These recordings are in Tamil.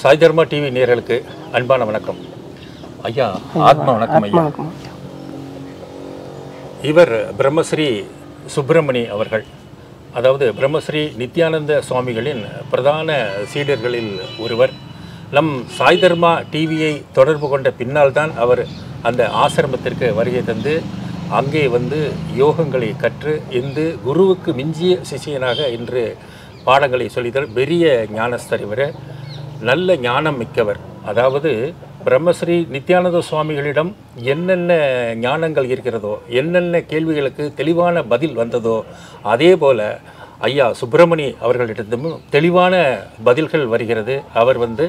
சாய் தர்மா டிவி நேயர்களுக்கு அன்பான வணக்கம். ஐயா ஆத்மா வணக்கம் ஐயா. இவர் பிரம்மஸ்ரீ சுப்பிரமணி அவர்கள். அதாவது பிரம்மஸ்ரீ நித்யானந்த சுவாமிகளின் பிரதான சீடர்களில் ஒருவர். நம் சாய் தர்மா டிவியை தொடர்பு கொண்ட பின்னால் தான் அவர் அந்த ஆசிரமத்திற்கு வருகை தந்து அங்கே வந்து யோகங்களை கற்று இன்று குருவுக்கு மிஞ்சிய சிஷியனாக இன்று பாடங்களை சொல்லித்தர் பெரிய ஞானஸ்தர் இவர். நல்ல ஞானம் மிக்கவர். அதாவது பிரம்மஸ்ரீ நித்யானந்த சுவாமிகளிடம் என்னென்ன ஞானங்கள் இருக்கிறதோ என்னென்ன கேள்விகளுக்கு தெளிவான பதில் வந்ததோ அதே போல ஐயா சுப்பிரமணி அவர்களிடமும் தெளிவான பதில்கள் வருகிறது. அவர் வந்து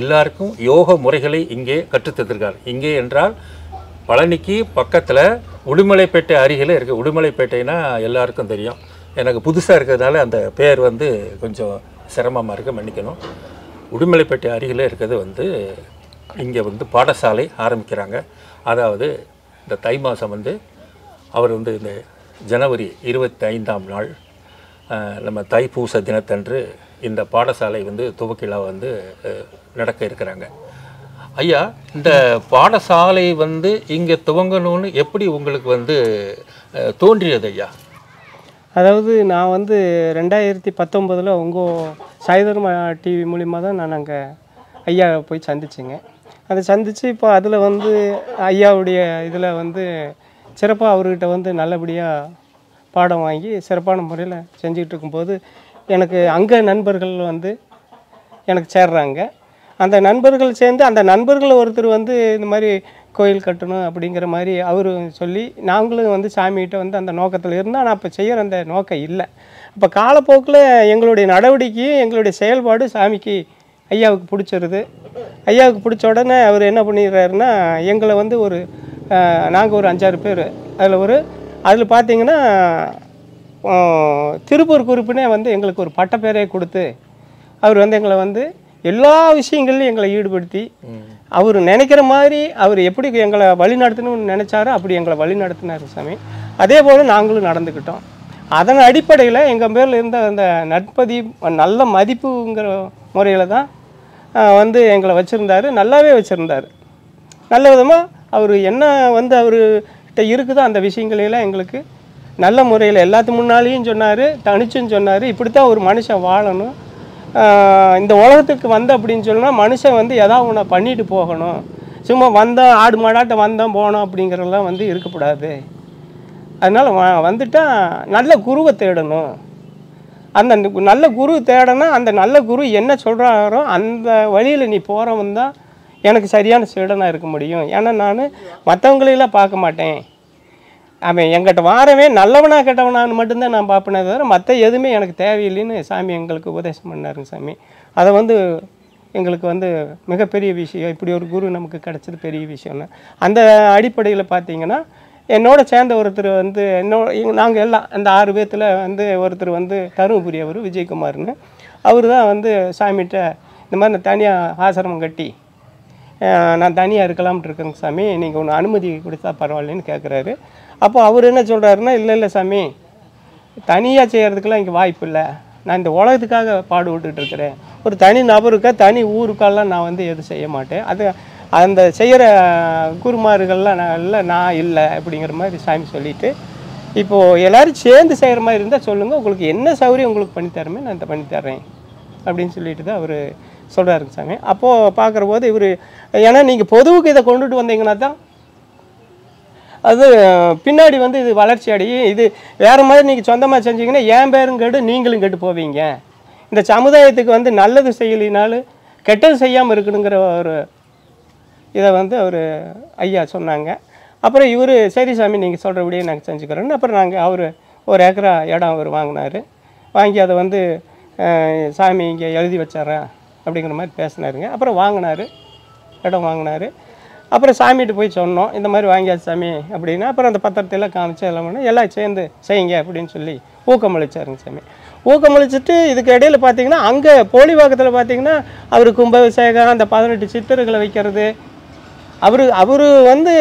எல்லாருக்கும் யோக முறைகளை இங்கே கற்றுத்தந்திருக்கார் இங்கே என்றால் பழனிக்கு பக்கத்தில் உடுமலைப்பேட்டை அருகில் இருக்குது உடுமலைப்பேட்டைனா எல்லாருக்கும் தெரியும். எனக்கு புதுசாக இருக்கிறதுனால அந்த பேர் வந்து கொஞ்சம் சிரமமாக இருக்க மன்னிக்கணும். உடுமலைப்பேட்டை அருகில் இருக்கிறது வந்து இங்கே வந்து பாடசாலை ஆரம்பிக்கிறாங்க. அதாவது இந்த தை மாதம் வந்து அவர் வந்து இந்த ஜனவரி இருபத்தி ஐந்தாம் நாள் நம்ம தைப்பூச தினத்தன்று இந்த பாடசாலை வந்து துவக்கிழா வந்து நடக்க இருக்கிறாங்க. ஐயா இந்த பாடசாலை வந்து இங்கே துவங்கணும்னு எப்படி உங்களுக்கு வந்து தோன்றியது ஐயா? அதாவது நான் வந்து ரெண்டாயிரத்தி பத்தொம்போதில் உங்கள் சாய்தர்மா டிவி மூலிமா தான் நான் அங்கே ஐயாவை போய் சந்திச்சிங்க. அதை சந்தித்து இப்போ அதில் வந்து ஐயாவுடைய இதில் வந்து சிறப்பாக அவர்கிட்ட வந்து நல்லபடியாக பாடம் வாங்கி சிறப்பான முறையில் செஞ்சுக்கிட்டு இருக்கும்போது எனக்கு அங்கே நண்பர்கள் வந்து எனக்கு சேர்றாங்க. அந்த நண்பர்கள் சேர்ந்து அந்த நண்பர்கள் ஒருத்தர் வந்து இந்த மாதிரி கோயில் கட்டணும் அப்படிங்கிற மாதிரி அவரும் சொல்லி நாங்களும் வந்து சாமிகிட்ட வந்து அந்த நோக்கத்தில் இருந்தால் ஆனால் அப்போ செய்கிற அந்த நோக்கம் இல்லை. அப்போ காலப்போக்கில் எங்களுடைய நடவடிக்கையும் எங்களுடைய செயல்பாடு சாமிக்கு ஐயாவுக்கு பிடிச்சிருது. ஐயாவுக்கு பிடிச்ச உடனே அவர் என்ன பண்ணிடுறாருன்னா எங்களை வந்து ஒரு நாங்கள் ஒரு அஞ்சாறு பேர். அதில் ஒரு அதில் பார்த்தீங்கன்னா திருப்பூர் குறிப்புனே வந்து எங்களுக்கு ஒரு பட்டப்பேரே கொடுத்து அவர் வந்து எங்களை வந்து எல்லா விஷயங்கள்லையும் எங்களை ஈடுபடுத்தி அவர் நினைக்கிற மாதிரி அவர் எப்படி எங்களை வழி நடத்தணும்னு நினச்சாரோ அப்படி எங்களை வழி நடத்தினார் சாமி. அதே போல் நாங்களும் நடந்துக்கிட்டோம். அதன் அடிப்படையில் எங்கள் பேரில் இருந்த அந்த நட்பதி நல்ல மதிப்புங்கிற முறையில் தான் வந்து எங்களை வச்சுருந்தாரு. நல்லாவே வச்சுருந்தார். நல்ல விதமாக அவர் என்ன வந்து அவர்கிட்ட இருக்குதோ அந்த விஷயங்களையெல்லாம் எங்களுக்கு நல்ல முறையில் எல்லாத்து முன்னாலேயும் சொன்னார் தனிச்சும் சொன்னார். இப்படித்தான் ஒரு மனுஷன் வாழணும். இந்த உலகத்துக்கு வந்த அப்படின்னு சொன்னால் மனுஷன் வந்து எதாவது ஒன்று பண்ணிட்டு போகணும். சும்மா வந்தோம் ஆடு மாடாட்டம் வந்தோம் போனோம் அப்படிங்கிறதெல்லாம் வந்து இருக்கக்கூடாது. அதனால் வ வந்துட்டால் நல்ல குருவை தேடணும். அந்த நல்ல குரு தேடனா அந்த நல்ல குரு என்ன சொல்கிறாரோ அந்த வழியில் நீ போகிறவன் தான் எனக்கு சரியான சீடனாக இருக்க முடியும். ஏன்னா நான் மற்றவங்களெல்லாம் பார்க்க மாட்டேன். அவன் எங்கிட்ட வாரவே நல்லவனா கெட்டவனான்னு மட்டும்தான் நான் பார்ப்பனே தவிர மற்ற எதுவுமே எனக்கு தேவையில்லைன்னு சாமி எங்களுக்கு உபதேசம் பண்ணாருங்க சாமி. அதை வந்து எங்களுக்கு வந்து மிகப்பெரிய விஷயம். இப்படி ஒரு குரு நமக்கு கிடைச்சது பெரிய விஷயம்னு. அந்த அடிப்படையில் பார்த்தீங்கன்னா என்னோட சேர்ந்த ஒருத்தர் வந்து என்னோட நாங்கள் எல்லாம் அந்த ஆறு பேர்த்தில் வந்து ஒருத்தர் வந்து தருமபுரி அவர் விஜயகுமார்னு. அவர் தான் வந்து சாமிகிட்ட இந்த மாதிரி நான் தனியாக ஆசிரமம் கட்டி நான் தனியாக இருக்கலாம்னு இருக்கேங்க சாமி. நீங்கள் ஒன்று அனுமதி கொடுத்தா பரவாயில்லைன்னு கேட்குறாரு அப்போ அவர் என்ன சொல்கிறாருன்னா இல்லை இல்லை சாமி தனியாக செய்கிறதுக்கெல்லாம் இங்கே வாய்ப்பு இல்லை. நான் இந்த உலகத்துக்காக பாடுபட்டுட்டு இருக்கிறேன். ஒரு தனி நபருக்கா தனி ஊருக்கெல்லாம் நான் வந்து எதுவும் செய்ய மாட்டேன். அது அந்த செய்கிற குருமார்கள்லாம் நான் இல்லை நான் இல்லை அப்படிங்கிற மாதிரி சாமி சொல்லிவிட்டு இப்போது எல்லோரும் சேர்ந்து செய்கிற மாதிரி இருந்தால் சொல்லுங்கள் உங்களுக்கு என்ன சௌகரியம் உங்களுக்கு பண்ணித்தரமே நான் இதை பண்ணித்தரேன் அப்படின்னு சொல்லிட்டு தான் அவர் சொல்கிறாருங்க சாமி. அப்போது பார்க்குற போது இவர் ஏன்னா நீங்கள் பொதுவுக்கு இதை கொண்டுட்டு வந்தீங்கன்னா தான் அது பின்னாடி வந்து இது வளர்ச்சி அடையும் இது வேறு மாதிரி நீங்கள் சொந்தமாக செஞ்சீங்கன்னா என் பேரும் கேட்டு நீங்களும் கெட்டு போவீங்க. இந்த சமுதாயத்துக்கு வந்து நல்லது செய்யலினாலும் கெட்டது செய்யாமல் இருக்கணுங்கிற ஒரு இதை வந்து அவர் ஐயா சொன்னாங்க. அப்புறம் இவர் சரி சாமி நீங்கள் சொல்கிறபடியே நாங்கள் செஞ்சுக்கிறோன்னு அப்புறம் நாங்கள் அவர் ஒரு ஏக்கரா இடம் அவர் வாங்கினார். வாங்கி அதை வந்து சாமி இங்கே எழுதி வச்சாரா அப்படிங்கிற மாதிரி பேசினாருங்க. அப்புறம் வாங்கினார் இடம் வாங்கினார். அப்புறம் சாமிகிட்ட போய் சொன்னோம் இந்த மாதிரி வாங்கியாச்சு சாமி அப்படின்னா. அப்புறம் அந்த பத்திரத்தையெல்லாம் காமிச்சு எல்லாம் பண்ணி எல்லாம் சேர்ந்து செய்யுங்க அப்படின்னு சொல்லி ஊக்கமளிச்சாருங்க சாமி. ஊக்கமளிச்சுட்டு இதுக்கு இடையில் பார்த்தீங்கன்னா அங்கே போலிவாக்கத்தில் பார்த்தீங்கன்னா அவர் கும்பாபிஷேகம் அந்த பதினெட்டு சித்தர்களை வைக்கிறது. அவர் அவர் வந்து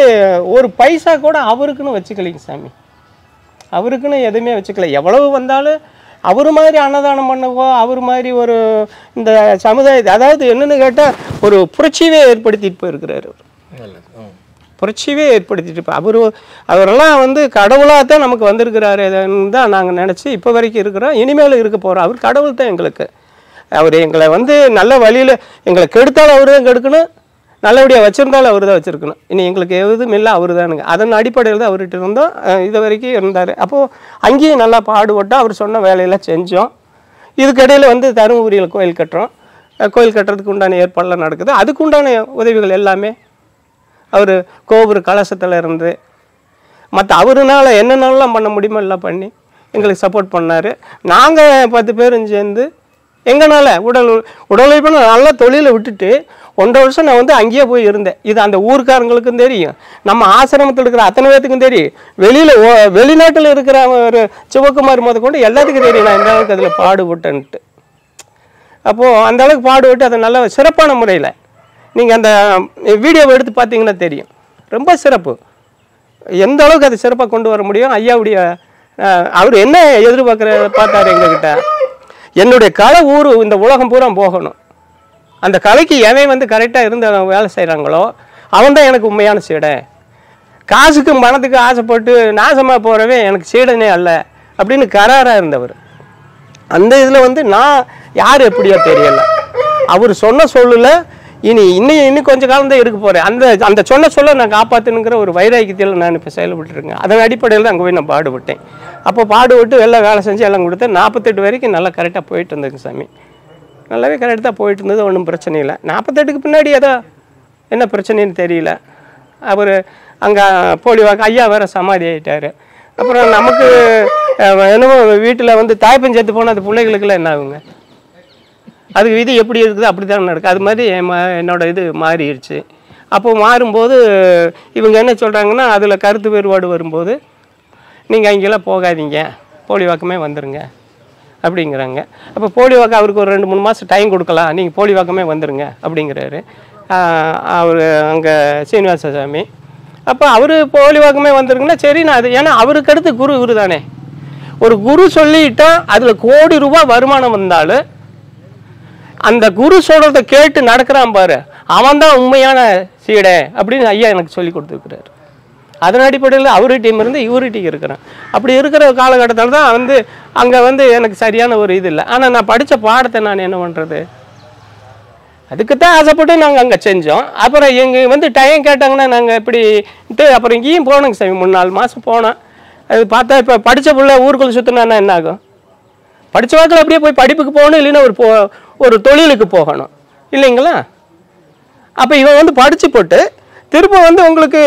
ஒரு பைசா கூட அவருக்குன்னு வச்சுக்கலைங்க சாமி. அவருக்குன்னு எதுவுமே வச்சுக்கல. எவ்வளவு வந்தாலும் அவர் மாதிரி அன்னதானம் பண்ணவோ அவர் மாதிரி ஒரு இந்த சமுதாயத்தை அதாவது என்னென்னு கேட்டால் ஒரு புரட்சியவே ஏற்படுத்திட்டு போயிருக்கிறாரு அவர். நல்லது. புரட்சியவே ஏற்படுத்திட்டு இப்போ அவர் அவரெல்லாம் வந்து கடவுளாக தான் நமக்கு வந்திருக்கிறாரு தான் நாங்கள் நினச்சி இப்போ வரைக்கும் இருக்கிறோம். இனிமேல் இருக்க போகிறோம் அவர் கடவுள் தான் எங்களுக்கு. அவர் எங்களை வந்து நல்ல வழியில் எங்களை கெடுத்தாலும் அவர் தான் கெடுக்கணும். நல்லபடியாக வச்சுருந்தாலும் அவர் தான் வச்சுருக்கணும். இனி எங்களுக்கு எதுவும் இல்லை அவர் தானுங்க. அதன் அடிப்படையில் தான் அவர்கிட்ட இருந்தோம். இது வரைக்கும் இருந்தார். அப்போது அங்கேயும் நல்லா பாடுபட்டோம். அவர் சொன்ன வேலையெல்லாம் செஞ்சோம். இதுக்கிடையில் வந்து தருமபுரியில் கோயில் கட்டுறோம். கோயில் கட்டுறதுக்கு உண்டான ஏற்பாடெலாம் நடக்குது. அதுக்கு உண்டான உதவிகள் எல்லாமே அவர் கோபுர கலசத்தில் இருந்து மற்ற அவருனால என்னென்னலாம் பண்ண முடியுமோ எல்லாம் பண்ணி எங்களுக்கு சப்போர்ட் பண்ணார். நாங்கள் பத்து பேரும் சேர்ந்து எங்கனால உடல் உ- உடல் நல்லா தொழிலை விட்டுட்டு ஒன்றரை வருஷம் நான் வந்து அங்கேயே போய் இருந்தேன். இது அந்த ஊருக்காரங்களுக்கும் தெரியும். நம்ம ஆசிரமத்தில் இருக்கிற அத்தனை பேத்துக்கும் தெரியும். வெளியில் வெளிநாட்டில் இருக்கிற ஒரு சிவகுமார் முத கொண்டு எல்லாத்துக்கும் தெரியும். நான் எந்த அளவுக்கு அதில் பாடுபட்டேன்ட்டு. அப்போது அந்த அளவுக்கு பாடுபட்டு அதை நல்ல சிறப்பான முறையில் நீங்கள் அந்த வீடியோவை எடுத்து பார்த்தீங்கன்னா தெரியும். ரொம்ப சிறப்பு. எந்த அளவுக்கு அதை சிறப்பாக கொண்டு வர முடியும்? ஐயாவுடைய அவர் என்ன எதிர்பார்க்குற பார்த்தாரு எங்ககிட்ட? என்னுடைய கலை ஊர் இந்த உலகம் பூரா போகணும். அந்த கலைக்கு எவன் வந்து கரெக்டாக இருந்து வேலை செய்கிறாங்களோ அவன் தான் எனக்கு உண்மையான சீடை. காசுக்கும் பணத்துக்கும் ஆசைப்பட்டு நாசமாக போகிறவன் எனக்கு சீடனே அல்ல அப்படின்னு கராராக இருந்தவர். அந்த இதில் வந்து நான் யார் எப்படியோ தெரியலை. அவர் சொன்ன சொல்லில் இனி இன்னும் இன்னும் கொஞ்சம் காலம் தான் இருக்க போகிறேன் அந்த அந்த சொன்ன சொல்ல நான் காப்பாற்றணுங்கிற ஒரு வைராக்கியத்தில் நான் இப்போ செயல்பட்டுருக்கேன். அதன் அடிப்படையில் தான் அங்கே போய் நான் பாடுபட்டேன் அப்போ பாடுபட்டு எல்லாம் வேலை செஞ்சு எல்லாம் கொடுத்தேன். நாற்பத்தெட்டு வரைக்கும் நல்லா கரெக்டாக போயிட்டு இருந்தேங்க சாமி. நல்லாவே கரெக்டாக போயிட்டு இருந்தது ஒன்றும் பிரச்சனை இல்லை. நாற்பத்தெட்டுக்கு பின்னாடி ஏதோ என்ன பிரச்சனைன்னு தெரியல. அவர் அங்கே போலிவாக்கு ஐயா வேற சமாதி ஆகிட்டார் அப்புறம் நமக்கு என்னமோ வீட்டில் வந்து தாய்ப்பன் சேர்த்து போனால் அந்த பிள்ளைகளுக்கெல்லாம் என்ன ஆகுங்க? அதுக்கு விதி எப்படி இருக்குது அப்படி தான் நடக்குது அது மாதிரி என்னோடய ம- என்னோட இது மாறிடுச்சு. அப்போ மாறும்போது இவங்க என்ன சொல்கிறாங்கன்னா அதில் கருத்து வேறுபாடு வரும்போது நீங்கள் அங்கெல்லாம் போகாதீங்க. போலிவாக்கமே வந்துடுங்க அப்படிங்கிறாங்க. அப்போ போலி வாக்கம் அவருக்கு ஒரு ரெண்டு மூணு மாதம் டைம் கொடுக்கலாம். நீங்கள் போலிவாக்கமே வந்துடுங்க அப்படிங்கிறாரு. அவர் அங்கே சீனிவாசசாமி அப்போ அவர் போலிவாக்கமே வந்துருங்கன்னா சரி நான் அது ஏன்னா அவருக்கு அடுத்து குரு குரு தானே ஒரு குரு சொல்லிட்டா அதில் கோடி ரூபா வருமானம் வந்தாலும் அந்த குரு சொல்றத கேட்டு நடக்கிறான் பாரு. அவன் தான் உண்மையான சீடை அப்படின்னு ஐயா எனக்கு சொல்லி கொடுத்துருக்குறாரு. அதன் அடிப்படையில் அவர்கிட்டையும் இருந்து இவர்கிட்டையும் இருக்கிறேன். அப்படி இருக்கிற காலகட்டத்தில் தான் வந்து அங்கே வந்து எனக்கு சரியான ஒரு இது இல்லை. ஆனால் நான் படித்த பாடத்தை நான் என்ன பண்ணுறது அதுக்கு தான் ஆசைப்பட்டு நாங்கள் அங்கே செஞ்சோம். அப்புறம் எங்கள் வந்து டைம் கேட்டாங்கன்னா நாங்கள் இப்படின்ட்டு அப்புறம் இங்கேயும் போனோங்க சாமி. மூணு நாலு மாதம் போனோம். அது பார்த்தா இப்போ படித்த பிள்ளை ஊருக்குள்ளே சுற்றினா என்ன ஆகும்? படித்த வாக்கில் அப்படியே போய் படிப்புக்கு போகணும் இல்லைன்னா ஒரு போ ஒரு தொழிலுக்கு போகணும். இல்லைங்களா? அப்போ இவன் வந்து படித்து போட்டு திரும்ப வந்து உங்களுக்கு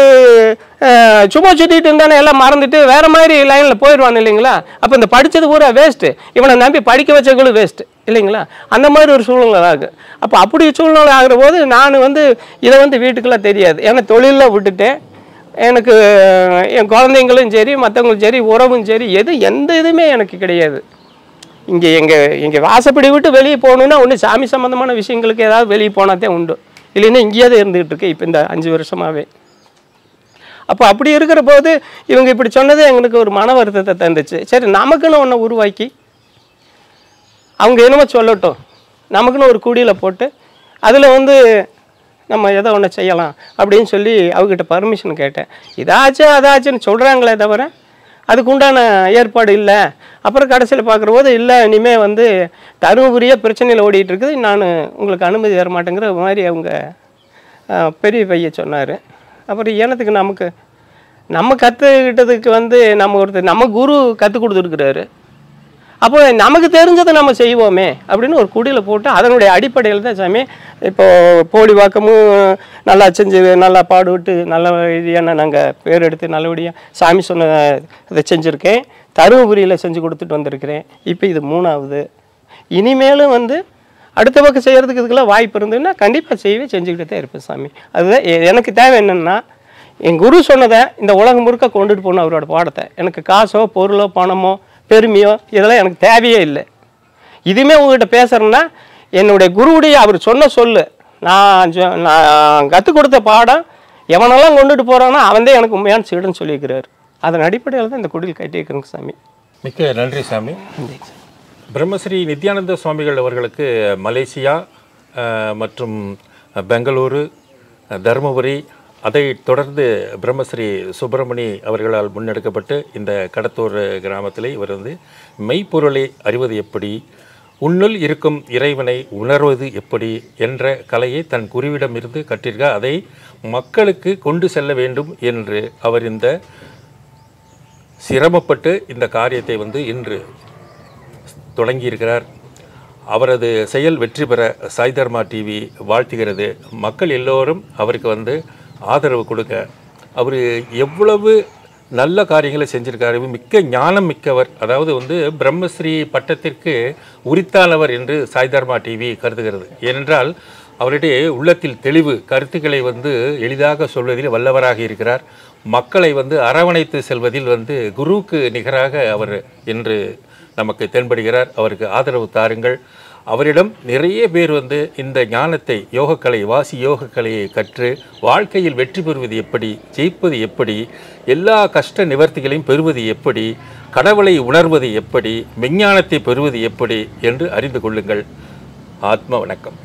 சும்மா சுற்றிட்டு இருந்தானே எல்லாம் மறந்துட்டு வேறு மாதிரி லைனில் போயிடுவான் இல்லைங்களா? அப்போ இந்த படித்தது பூரா வேஸ்ட்டு இவனை நம்பி படிக்க வச்சவங்களும் வேஸ்ட்டு இல்லைங்களா? அந்த மாதிரி ஒரு சூழ்நிலை ஆகும் அப்போ அப்படி சூழ்நிலை ஆகிற போது நான் வந்து இதை வந்து வீட்டுக்கெல்லாம் தெரியாது. ஏன்னா தொழிலில் விட்டுட்டேன். எனக்கு என் குழந்தைங்களும் சரி மற்றவங்களும் சரி உறவும் சரி எது எந்த இதுவுமே எனக்கு கிடையாது. இங்கே எங்கள் இங்கே வாசப்படி விட்டு வெளியே போகணுன்னா ஒன்று சாமி சம்மந்தமான விஷயங்களுக்கு ஏதாவது வெளியே போனாதே உண்டு. இல்லைன்னா இங்கேயே தான் இருந்துகிட்டு இருக்கு இப்போ இந்த அஞ்சு வருஷமாகவே அப்போ அப்படி இருக்கிற போது இவங்க இப்படி சொன்னது எங்களுக்கு ஒரு மன வருத்தத்தை தந்துச்சு. சரி நமக்குன்னு ஒன்று உருவாக்கி அவங்க என்னமோ சொல்லட்டும். நமக்குன்னு ஒரு குடியில் போட்டு அதில் வந்து நம்ம எதோ ஒன்று செய்யலாம் அப்படின்னு சொல்லி அவங்ககிட்ட பர்மிஷன் கேட்டேன். இதாச்சும் அதாச்சுன்னு சொல்கிறாங்களே தவிர அதுக்கு உண்டான ஏற்பாடு இல்லை. அப்புறம் கடைசியில் பார்க்குற போது இல்லை இனிமேல் வந்து தருமபுரியே பிரச்சனையில் ஓடிட்டு இருக்குது நான் உங்களுக்கு அனுமதி தர மாட்டேங்கிற மாதிரி அவங்க பெரிய பையன் சொன்னார். அப்புறம் ஏனத்துக்கு நமக்கு நம்ம கற்றுக்கிட்டதுக்கு வந்து நம்ம ஒருத்தர் நம்ம குரு கற்றுக் கொடுத்துருக்குறாரு. அப்போ நமக்கு தெரிஞ்சதை நம்ம செய்வோமே அப்படின்னு ஒரு குடியில் போட்டு அதனுடைய அடிப்படையில் தான் சாமி இப்போ போலி வாக்கமும் நல்லா செஞ்சு நல்லா பாடுவிட்டு நல்ல ரீதியான நாங்கள் பேர் எடுத்து நல்லபடியாக சாமி சொன்ன இதை செஞ்சுருக்கேன். தருமபுரியில் செஞ்சு கொடுத்துட்டு வந்திருக்கிறேன். இப்போ இது மூணாவது. இனிமேலும் வந்து அடுத்த பக்கம் செய்கிறதுக்கு இதுக்கெல்லாம் வாய்ப்பு இருந்ததுன்னா கண்டிப்பாக செய்வே செஞ்சுக்கிட்டு தான் இருப்பேன் சாமி. அதுதான் எனக்கு தேவை என்னென்னா என் குரு சொன்னதை இந்த உலகம் முழுக்க கொண்டுட்டு போகணும் அவரோட பாடத்தை. எனக்கு காசோ பொருளோ பணமோ பெருமையோ இதெல்லாம் எனக்கு தேவையே இல்லை. இதுவுமே உங்ககிட்ட பேசுகிறேன்னா என்னுடைய குருவுடைய அவர் சொன்ன சொல்லு. நான் நான் கற்றுக் கொடுத்த பாடம் எவனெல்லாம் கொண்டுட்டு போகிறானோ அவன் தான் எனக்கு உண்மையான சீடுன்னு சொல்லியிருக்கிறாரு. அதன் அடிப்படையில் தான் இந்த குடில் கட்டியிருக்கிறேங்க சாமி. மிக்க நன்றி சாமி. பிரம்மஸ்ரீ நித்யானந்த சுவாமிகள் அவர்களுக்கு மலேசியா மற்றும் பெங்களூரு தருமபுரி அதைத் தொடர்ந்து பிரம்மஸ்ரீ சுப்பிரமணி அவர்களால் முன்னெடுக்கப்பட்டு இந்த கடத்தூர் கிராமத்தில் இவர் வந்து மெய்ப்பொருளை அறிவது எப்படி உன்னுள் இருக்கும் இறைவனை உணர்வது எப்படி என்ற கலையை தன் குருவிடமிருந்து கற்றிருக்க அதை மக்களுக்கு கொண்டு செல்ல வேண்டும் என்று அவர் இந்த சிரமப்பட்டு இந்த காரியத்தை வந்து இன்று தொடங்கியிருக்கிறார். அவரது செயல் வெற்றி பெற சாய் தர்மா டிவி வாழ்த்துகிறது. மக்கள் எல்லோரும் அவருக்கு வந்து ஆதரவு கொடுக்க அவர் எவ்வளவு நல்ல காரியங்களை செஞ்சுருக்காரு. மிக்க ஞானம் மிக்கவர். அதாவது வந்து பிரம்மஸ்ரீ பட்டத்திற்கு உரித்தானவர் என்று சாய் தர்மா டிவி கருதுகிறது. ஏனென்றால் அவருடைய உள்ளத்தில் தெளிவு கருத்துக்களை வந்து எளிதாக சொல்வதில் வல்லவராக இருக்கிறார். மக்களை வந்து அரவணைத்து செல்வதில் வந்து குருவுக்கு நிகராக அவர் என்று நமக்கு தென்படுகிறார். அவருக்கு ஆதரவு தாருங்கள். அவரிடம் நிறைய பேர் வந்து இந்த ஞானத்தை யோகக்கலை வாசி யோகக்கலையை கற்று வாழ்க்கையில் வெற்றி பெறுவது எப்படி ஜெயிப்பது எப்படி எல்லா கஷ்ட நிவர்த்திகளையும் பெறுவது எப்படி கடவுளை உணர்வது எப்படி விஞ்ஞானத்தை பெறுவது எப்படி என்று அறிந்து கொள்ளுங்கள். ஆத்ம வணக்கம்.